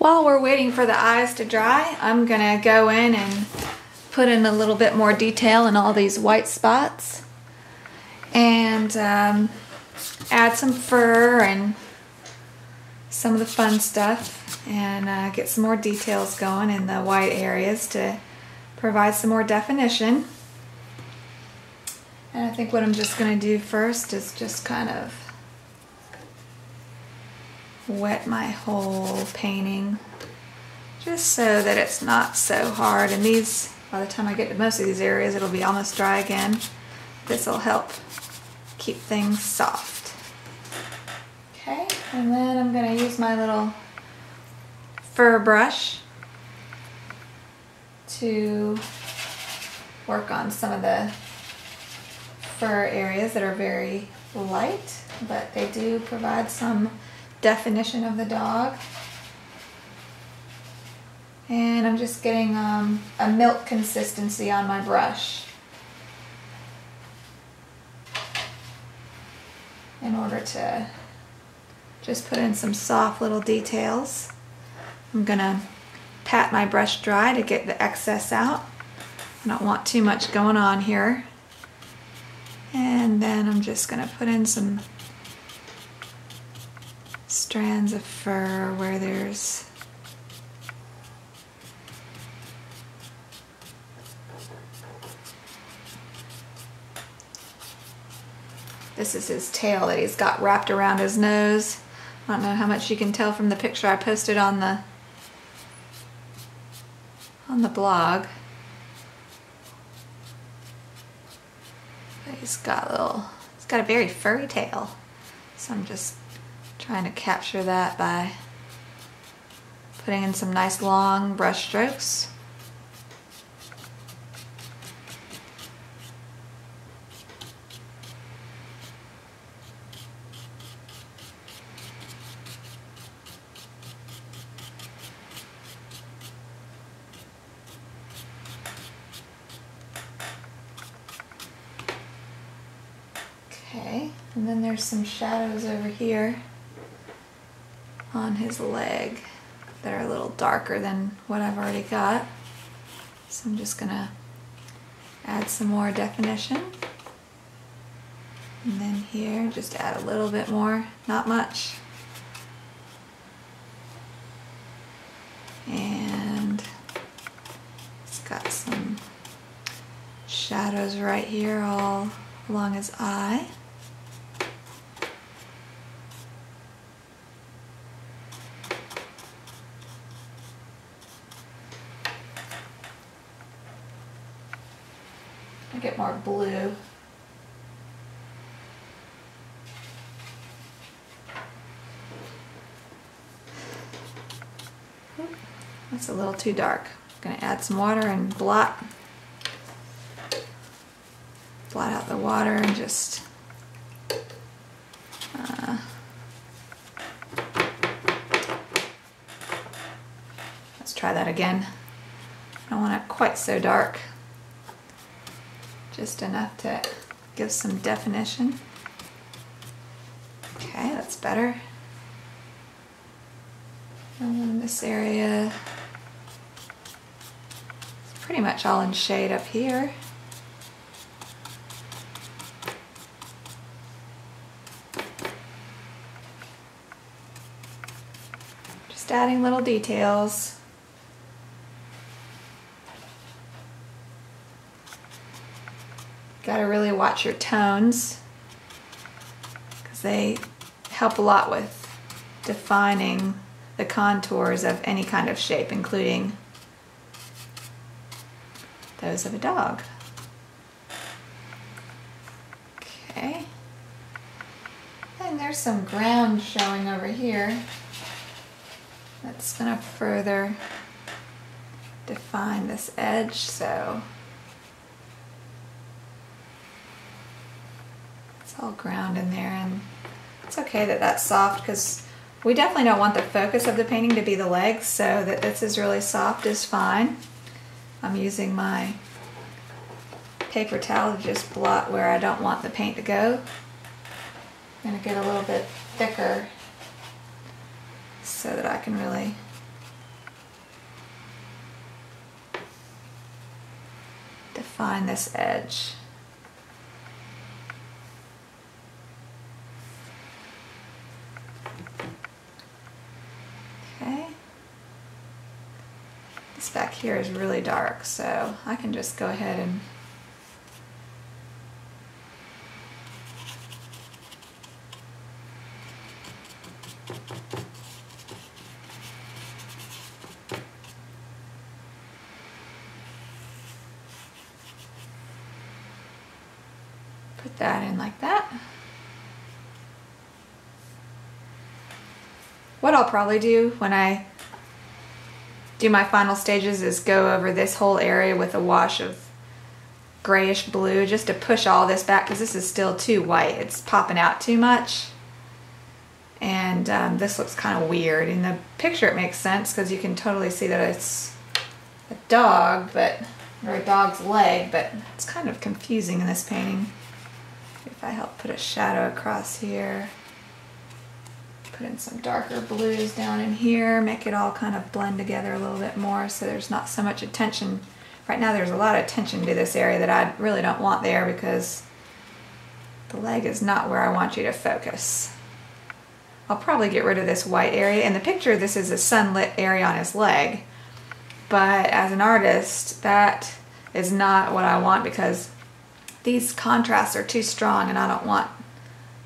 While we're waiting for the eyes to dry, I'm gonna go in and put in a little bit more detail in all these white spots and um, add some fur and some of the fun stuff and uh, get some more details going in the white areas to provide some more definition. And I think what I'm just going to do first is just kind of wet my whole painting just so that it's not so hard. And these by the time I get to most of these areas it'll be almost dry again. This will help keep things soft. Okay and then I'm going to use my little fur brush to work on some of the fur areas that are very light but they do provide some definition of the dog. And I'm just getting um, a milk consistency on my brush in order to just put in some soft little details. I'm gonna pat my brush dry to get the excess out. I don't want too much going on here. And then I'm just gonna put in some strands of fur where there's This is his tail that he's got wrapped around his nose. I don't know how much you can tell from the picture I posted on the on the blog. But he's got a little, he's got a very furry tail. So I'm just Trying to capture that by putting in some nice long brush strokes. Okay, and then there's some shadows over here on his leg that are a little darker than what I've already got. So I'm just gonna add some more definition. And then here, just add a little bit more, not much. And it's got some shadows right here all along his eye. Get more blue. That's a little too dark. I'm gonna add some water and blot blot out the water and just uh, let's try that again. I don't want it quite so dark just enough to give some definition. Okay, that's better. And then this area is pretty much all in shade up here. Just adding little details. Got to really watch your tones because they help a lot with defining the contours of any kind of shape, including those of a dog. Okay. And there's some ground showing over here. That's going to further define this edge, so It's all ground in there and it's okay that that's soft because we definitely don't want the focus of the painting to be the legs so that this is really soft is fine. I'm using my paper towel to just blot where I don't want the paint to go. I'm going to get a little bit thicker so that I can really define this edge. Okay. This back here is really dark, so I can just go ahead and put that in like that. What I'll probably do when I do my final stages is go over this whole area with a wash of grayish blue just to push all this back because this is still too white. It's popping out too much. And um, this looks kind of weird. In the picture it makes sense because you can totally see that it's a dog, but or a dog's leg, but it's kind of confusing in this painting. If I help put a shadow across here, put in some darker blues down in here, make it all kind of blend together a little bit more so there's not so much attention. Right now there's a lot of attention to this area that I really don't want there because the leg is not where I want you to focus. I'll probably get rid of this white area. In the picture, this is a sunlit area on his leg. But as an artist, that is not what I want because these contrasts are too strong and I don't want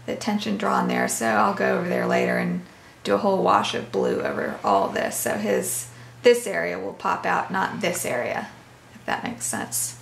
the attention drawn there. So I'll go over there later and do a whole wash of blue over all this. So his this area will pop out, not this area, if that makes sense.